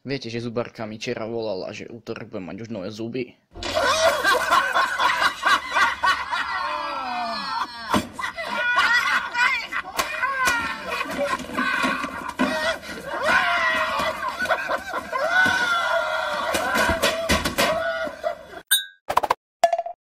Viete, že zubarka mi včera volala, že útorok budem mať už nové zuby?